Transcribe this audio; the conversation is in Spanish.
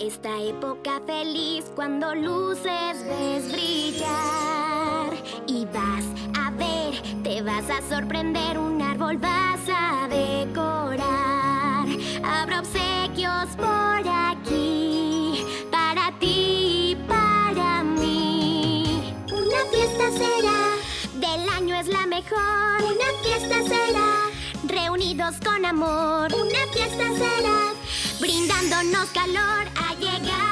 esta época feliz cuando luces ves brillar y vas a ver, te vas a sorprender, un árbol vas a decorar. Habrá obsequios por aquí para ti y para mí. Una fiesta será, del año es la mejor. Una fiesta será, reunidos con amor. Una fiesta brindándonos calor, ha llegado.